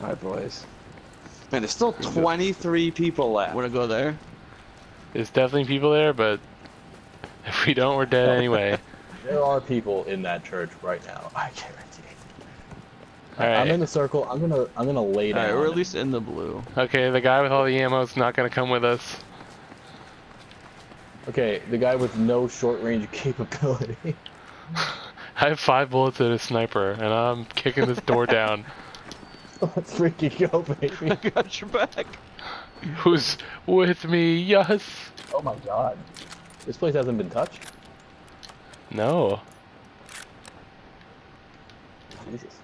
Alright, boys. Man, there's still 23 people left. Want to go there? There's definitely people there, but if we don't, we're dead anyway. There are people in that church right now. I guarantee. All I'm in right. the circle. I'm gonna I'm gonna lay down. Alright, we're at least in the blue. Okay, the guy with all the ammo is not gonna come with us. Okay, the guy with no short range capability. I have five bullets and a sniper, and I'm kicking this door down. Let's freaking go, baby. I got your back. Who's with me? Yes. Oh my god. This place hasn't been touched. No. Jesus.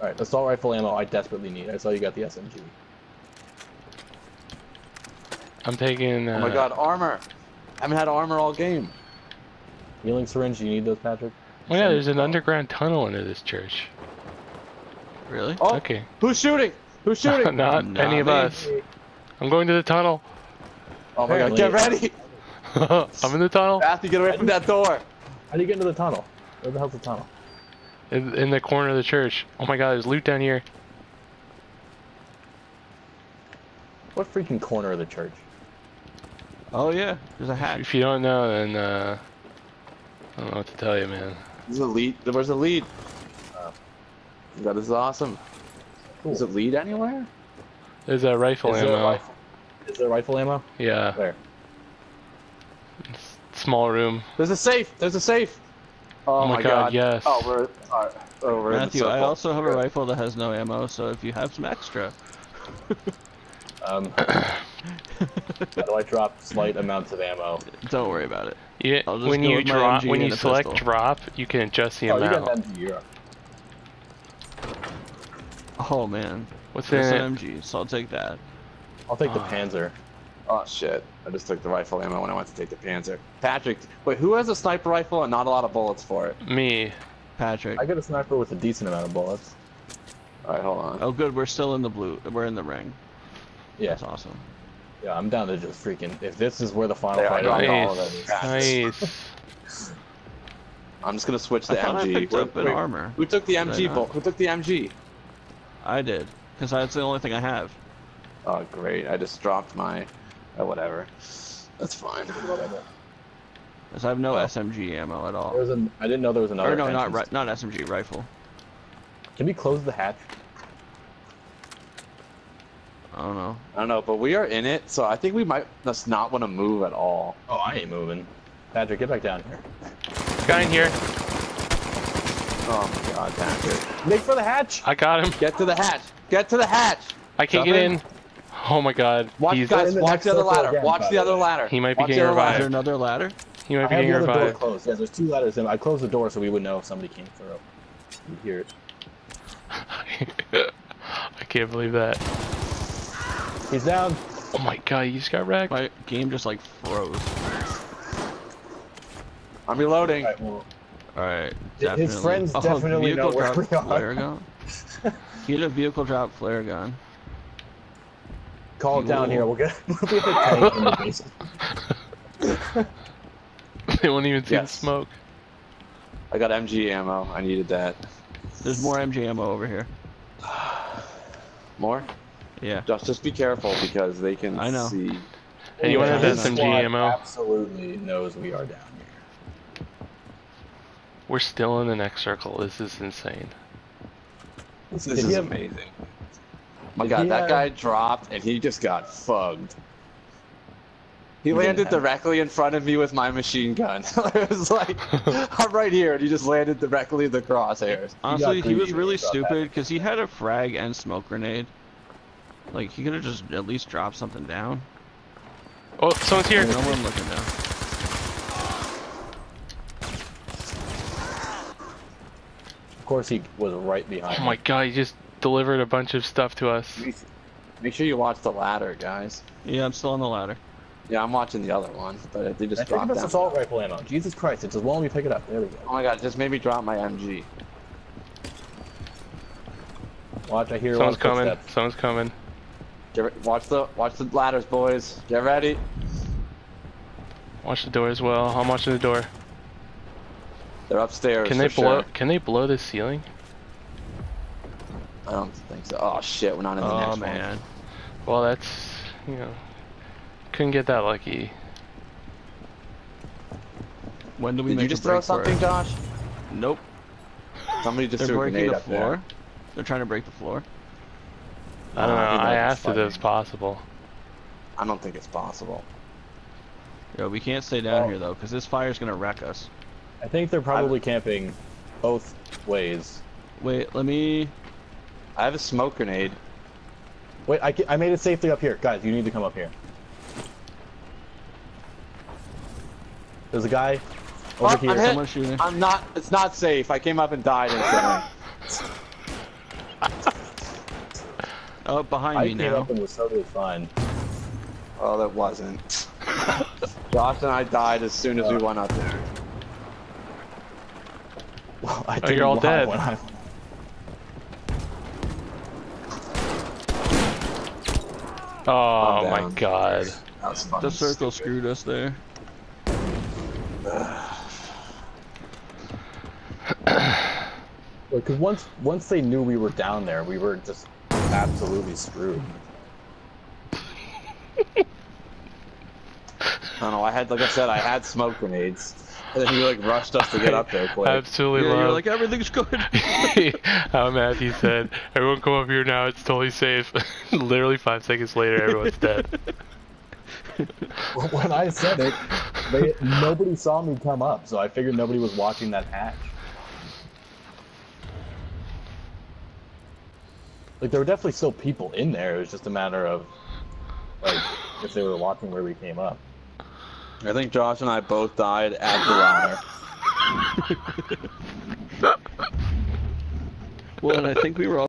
All right, assault rifle ammo. I desperately need. I saw you got the SMG. I'm taking. Uh, Oh my god, armor! I haven't had armor all game. Healing syringe. do You need those, Patrick. Oh yeah, there's an underground tunnel under this church. Really? Oh, Okay. who's shooting? Who's shooting? Not Not any of us. I'm going to the tunnel. oh my god, get ready! I'm in the tunnel. Matthew, get away from that door! How do you get into the tunnel? Where the hell's the tunnel? In, in the corner of the church. Oh my god, there's loot down here. What freaking corner of the church? Oh yeah, there's a hatch. If you don't know, then uh, I don't know what to tell you, man. There's a lead. Where's the lead? Oh. God, this is awesome. Cool. Is it lead anywhere? There's a rifle Is there, ammo. rifle? Is there rifle ammo? Yeah, Where? small room. There's a safe! There's a safe! Oh, Oh my God, yes. Oh, we're, alright, oh, we're Matthew, I also have a rifle that has no ammo, so if you have some extra, Um, how do I drop slight amounts of ammo? don't worry about it. Yeah, I'll just when you drop, when you select pistol. drop, you can adjust the Oh, you amount. got an MG. Oh man, What's in there's it? an MG, so I'll take that. I'll take the Ah. Panzer. Oh shit. I just took the rifle ammo when I went to take the Panzer. Patrick, wait, who has a sniper rifle and not a lot of bullets for it? Me. Patrick. I got a sniper with a decent amount of bullets. Alright, hold on. Oh good, we're still in the blue. We're in the ring. Yeah, That's awesome. Yeah. I'm down to just freaking. If this is where the final There, I fight dropped is, all of Nice. it. Nice. I'm just gonna switch I to thought I MG. picked Wait, up an armor. Who took the MG? not? Bull? Who took the MG? I did, because that's the only thing I have. Oh great, I just dropped my. Oh, whatever. That's fine. Because I have no Oh. SMG ammo at all. There was an. I didn't know there was another. Or no, not ri not SMG rifle. Can we close the hatch? I don't know. I don't know, but we are in it, so I think we might just not want to move at all. Oh, I ain't moving. Patrick, get back down here. Guy in here. Oh my god, Patrick. Make for the hatch. I got him. Get to the hatch! Get to the hatch! I can't Jump get in. in. Oh my god. Watch, He's, guys, the watch the other ladder. again, watch the the other ladder. He might be watch getting the other Is revived. there another ladder? he might I be have getting the other door closed. Yeah, there's two ladders. In. I closed the door so we would know if somebody came through. You hear it. I can't believe that. He's down. Oh my god, you just got wrecked. My game just like froze. I'm reloading. All right, well, Alright, His friends oh, definitely know vehicle where we are. flare gun. Get a vehicle drop flare gun. call it down here. We'll get. We'll be at the tank basement. they won't even see Yes. the smoke. I got MG ammo. I needed that. There's more MG ammo over here. More? Yeah. Just, just be careful because they can I know. see. Anyone have His SMG ammo? Absolutely knows we are down here. We're still in the next circle. This is insane. This Did is he amazing. Oh my Did god, that have- guy dropped and he just got fugged. He didn't landed have- directly in front of me with my machine gun. it was like, I'm right here, and he just landed directly in the crosshairs. Honestly, he greedy was really he got that. stupid because he had a frag and smoke grenade. Like, he could have just at least dropped something down. Oh, someone's here. No one looking now. Of course, he was right behind. Oh my god, he just delivered a bunch of stuff to us. Make sure you watch the ladder, guys. Yeah, I'm still on the ladder. Yeah, I'm watching the other one, but they I just think dropped that's down. assault rifle ammo. Jesus Christ! It just won't let me pick it up. There we go. Oh my god, just made me drop my MG. Watch, I hear Someone's a lot of coming. footsteps. Someone's coming. Get re- watch the watch the ladders, boys. Get ready. Watch the door as well. I'm watching the door. They're upstairs. Can they blow? Sure. Can they blow the ceiling? I don't think so. Oh shit, we're not in the Oh next man. Well, that's you know, couldn't get that lucky. When do we one. Did make you just throw break for something, it? Josh? Nope. Somebody just They're threw a breaking grenade the up there. floor. They're trying to break the floor. I don't know. think I asked if it was possible. I don't think it's possible. Yo, we can't stay down Well- here though, because this fire's gonna wreck us. I think they're probably camping both ways. Wait, let me. I have a smoke grenade. Wait, I, I made it safely up here. Guys, you need to come up here. There's a guy over Oh, here. I'm hit. Someone shooting. I'm not. It's not safe. I came up and died instantly. Oh, behind I me came now. up and was totally fine. oh, that wasn't. Josh and I died as soon as we uh. went up there. Well, I Oh, didn't you're all dead. when I- Oh my god. That was. The circle screwed us there. Because once once they knew we were down there, we were just absolutely screwed. I don't know. I had, like I said, I had smoke grenades, and then he like rushed us to get up there quick. Absolutely Yeah, you're like everything's good. How Matthew said, "Everyone come up here now. It's totally safe." Literally five seconds later, everyone's dead. when I said it, they, nobody saw me come up, so I figured nobody was watching that hatch. Like there were definitely still people in there. It was just a matter of like if they were watching where we came up. I think Josh and I both died at the ladder. well, and I think we were all.